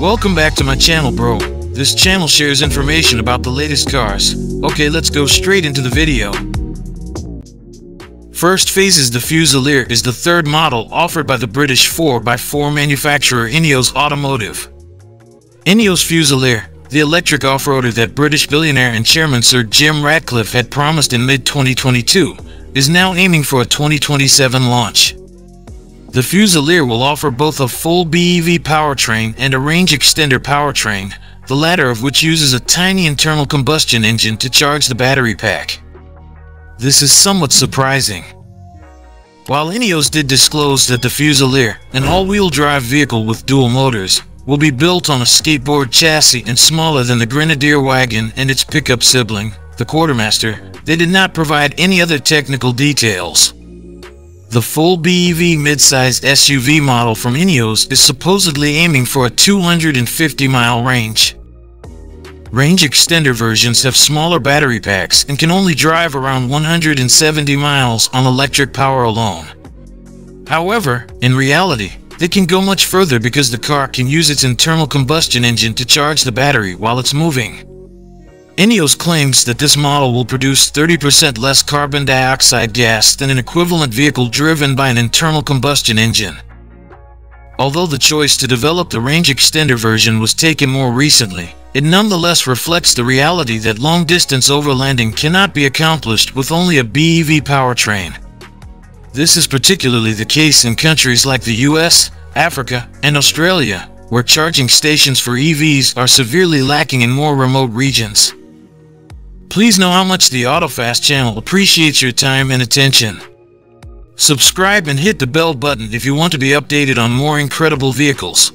Welcome back to my channel, bro. This channel shares information about the latest cars. Okay, let's go straight into the video. First Phases the Fusilier is the third model offered by the British 4x4 manufacturer Ineos Automotive. Ineos Fusilier, the electric off-roader that British billionaire and chairman Sir Jim Ratcliffe had promised in mid-2022, is now aiming for a 2027 launch. The Fusilier will offer both a full BEV powertrain and a range extender powertrain, the latter of which uses a tiny internal combustion engine to charge the battery pack. This is somewhat surprising. While Ineos did disclose that the Fusilier, an all-wheel drive vehicle with dual motors, will be built on a skateboard chassis and smaller than the Grenadier wagon and its pickup sibling, the Quartermaster, they did not provide any other technical details. The full BEV midsize SUV model from Ineos is supposedly aiming for a 250-mile range. Range extender versions have smaller battery packs and can only drive around 170 miles on electric power alone. However, in reality, they can go much further because the car can use its internal combustion engine to charge the battery while it's moving. Ineos claims that this model will produce 30% less carbon dioxide gas than an equivalent vehicle driven by an internal combustion engine. Although the choice to develop the range extender version was taken more recently, it nonetheless reflects the reality that long-distance overlanding cannot be accomplished with only a BEV powertrain. This is particularly the case in countries like the US, Africa, and Australia, where charging stations for EVs are severely lacking in more remote regions. Please know how much the AutoFast channel appreciates your time and attention. Subscribe and hit the bell button if you want to be updated on more incredible vehicles.